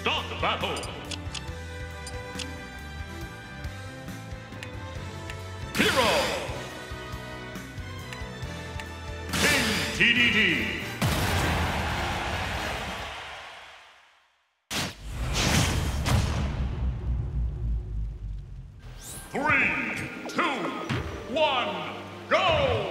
Start the battle! Hero! King TDD! Three, two, one, go!